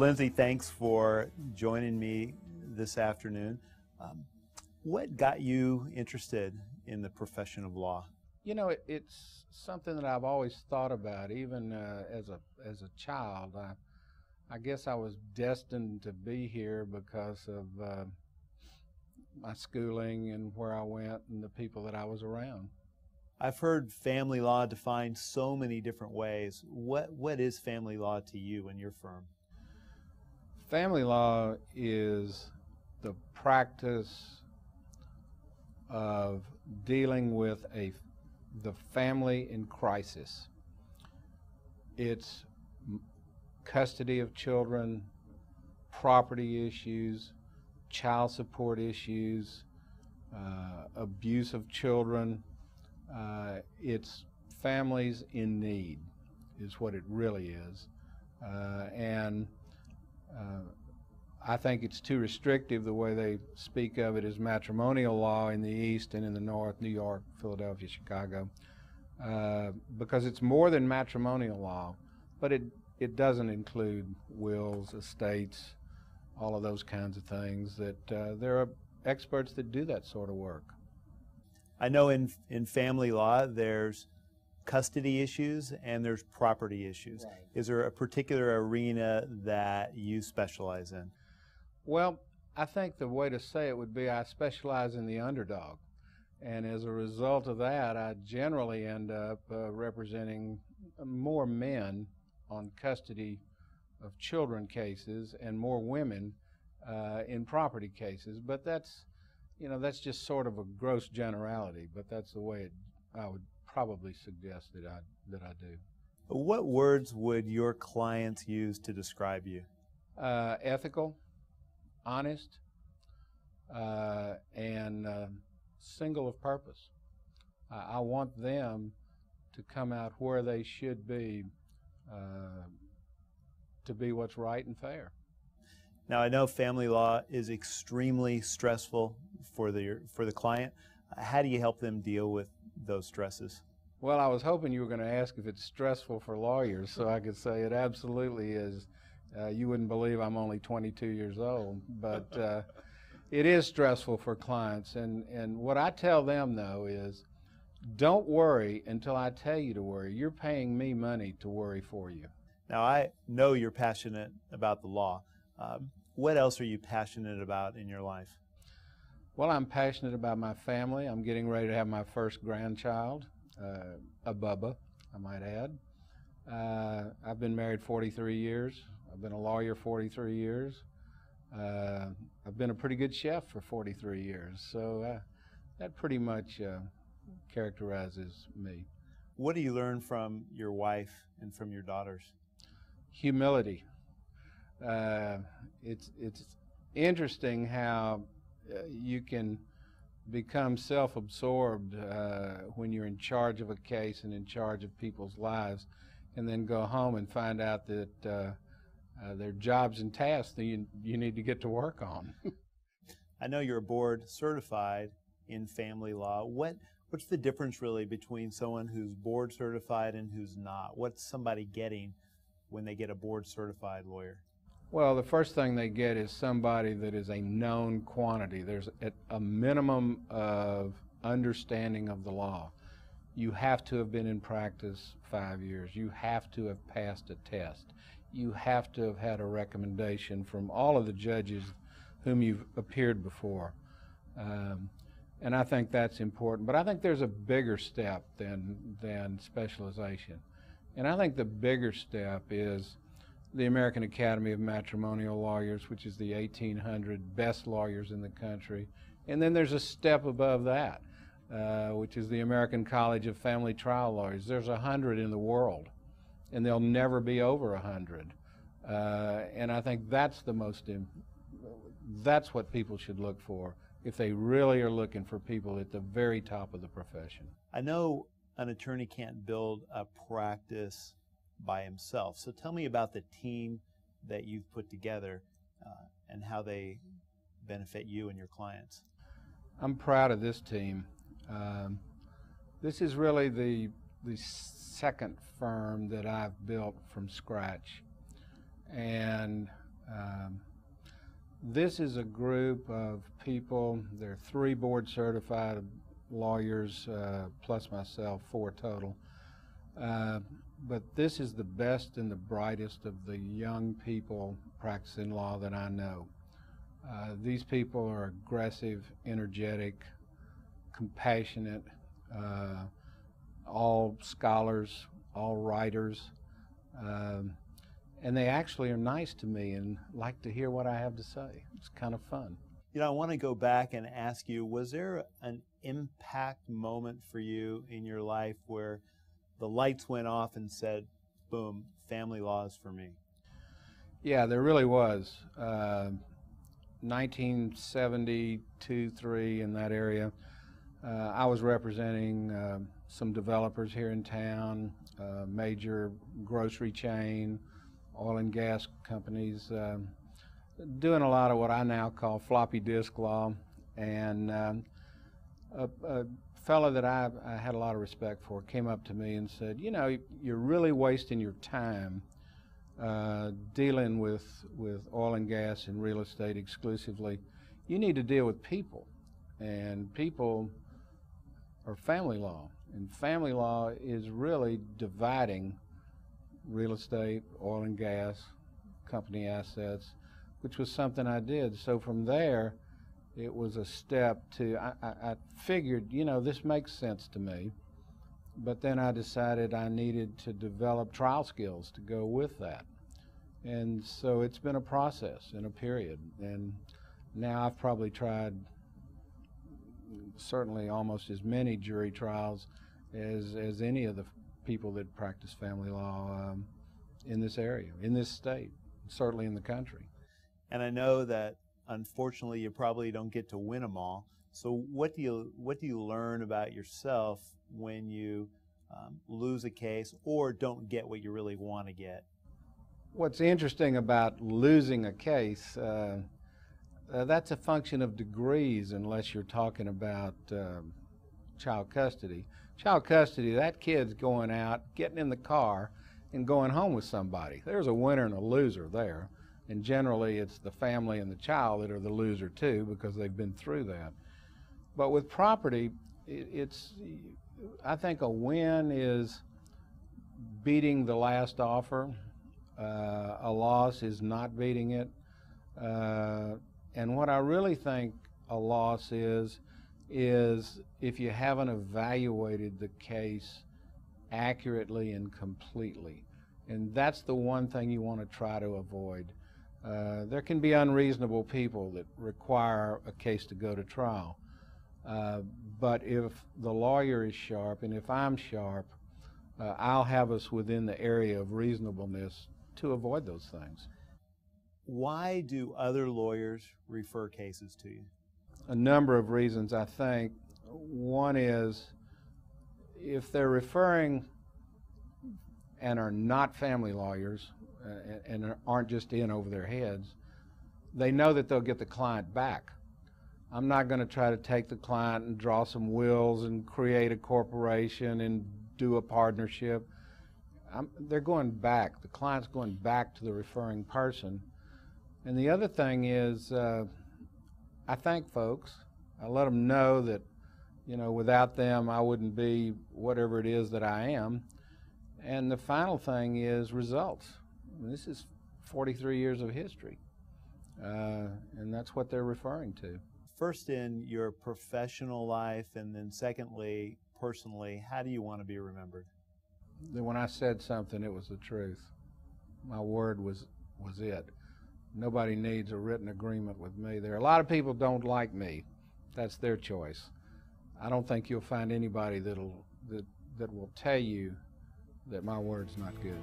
Lindsey, thanks for joining me this afternoon. Um, what got you interested in the profession of law? You know, it, it's something that I've always thought about, even uh, as a as a child. I, I guess I was destined to be here because of uh, my schooling and where I went and the people that I was around. I've heard family law defined so many different ways. What what is family law to you and your firm? Family law is the practice of dealing with a the family in crisis. It's custody of children, property issues, child support issues, uh, abuse of children. Uh, it's families in need, is what it really is. Uh, and uh, I think it's too restrictive the way they speak of it as matrimonial law in the East and in the North, New York, Philadelphia, Chicago, uh, because it's more than matrimonial law, but it, it doesn't include wills, estates, all of those kinds of things that uh, there are experts that do that sort of work. I know in, in family law there's custody issues and there's property issues. Right. Is there a particular arena that you specialize in? Well, I think the way to say it would be I specialize in the underdog. And as a result of that, I generally end up uh, representing more men on custody of children cases and more women uh, in property cases. But that's, you know, that's just sort of a gross generality. But that's the way it, I would probably suggest that I that I do. What words would your clients use to describe you? Uh, ethical, honest, uh, and uh, single of purpose. I want them to come out where they should be uh, to be what's right and fair. Now I know family law is extremely stressful for the for the client. How do you help them deal with those stresses? Well, I was hoping you were going to ask if it's stressful for lawyers, so I could say it absolutely is. Uh, you wouldn't believe I'm only 22 years old, but uh, it is stressful for clients. And, and what I tell them, though, is don't worry until I tell you to worry. You're paying me money to worry for you. Now, I know you're passionate about the law. Um, what else are you passionate about in your life? Well, I'm passionate about my family. I'm getting ready to have my first grandchild, uh, a Bubba, I might add. Uh, I've been married 43 years. I've been a lawyer 43 years. Uh, I've been a pretty good chef for 43 years. So uh, that pretty much uh, characterizes me. What do you learn from your wife and from your daughters? Humility. Uh, it's it's interesting how you can become self-absorbed uh, when you're in charge of a case and in charge of people's lives, and then go home and find out that uh, uh, there are jobs and tasks that you, you need to get to work on. I know you're board certified in family law. What what's the difference really between someone who's board certified and who's not? What's somebody getting when they get a board certified lawyer? Well, the first thing they get is somebody that is a known quantity. There's a minimum of understanding of the law. You have to have been in practice five years. You have to have passed a test. You have to have had a recommendation from all of the judges whom you've appeared before. Um, and I think that's important. But I think there's a bigger step than, than specialization. And I think the bigger step is the American Academy of Matrimonial Lawyers, which is the 1,800 best lawyers in the country. And then there's a step above that, uh, which is the American College of Family Trial Lawyers. There's a hundred in the world, and there'll never be over a hundred. Uh, and I think that's the most, that's what people should look for if they really are looking for people at the very top of the profession. I know an attorney can't build a practice by himself. So tell me about the team that you've put together uh, and how they benefit you and your clients. I'm proud of this team. Um, this is really the the second firm that I've built from scratch, and Um, this is a group of people, there are three board certified lawyers, uh, plus myself, four total. Uh, but this is the best and the brightest of the young people practicing law that I know. Uh, these people are aggressive, energetic, compassionate, uh, all scholars, all writers. Um, and they actually are nice to me and like to hear what I have to say. It's kind of fun. You know, I want to go back and ask you was there an impact moment for you in your life where the lights went off and said, boom, family law is for me? Yeah, there really was. Uh, 1972 3 in that area. Uh, I was representing uh, some developers here in town, uh, major grocery chain, oil and gas companies, um, doing a lot of what I now call floppy disk law. And um, a, a fellow that I, I, had a lot of respect for came up to me and said, You know, you're really wasting your time uh, dealing with, with oil and gas and real estate exclusively. You need to deal with people. And people are family law. And family law is really dividing real estate, oil and gas, company assets, which was something I did. So from there, it was a step to, I, I, I, figured, you know, this makes sense to me. But then I decided I needed to develop trial skills to go with that. And so it's been a process and a period. And now I've probably tried certainly almost as many jury trials as, as any of the people that practice family law um, in this area, in this state, certainly in the country. And I know that unfortunately you probably don't get to win them all. So what do you what do you learn about yourself when you um, lose a case or don't get what you really want to get? What's interesting about losing a case, uh, uh, that's a function of degrees unless you're talking about uh, child custody. Child custody, that kid's going out, getting in the car, and going home with somebody. There's a winner and a loser there. And generally, it's the family and the child that are the loser too because they've been through that. But with property, it's, I think a win is beating the last offer. Uh, a loss is not beating it. Uh, and what I really think a loss is, is if you haven't evaluated the case accurately and completely. And that's the one thing you want to try to avoid. Uh, there can be unreasonable people that require a case to go to trial. Uh, but if the lawyer is sharp and if I'm sharp, uh, I'll have us within the area of reasonableness to avoid those things. Why do other lawyers refer cases to you? A number of reasons, I think. One is if they're referring and are not family lawyers uh, and aren't just in over their heads, they know that they'll get the client back. I'm not going to try to take the client and draw some wills and create a corporation and do a partnership. I'm, they're going back. The client's going back to the referring person. And the other thing is, uh, I thank folks. I let them know that, you know, without them, I wouldn't be whatever it is that I am. And the final thing is results. This is 43 years of history, uh, and that's what they're referring to. First, in your professional life, and then secondly, personally, how do you want to be remembered? When I said something, it was the truth. My word was was it. Nobody needs a written agreement with me. There are a lot of people don't like me. That's their choice. I don't think you'll find anybody that'll that that will tell you that my word's not good.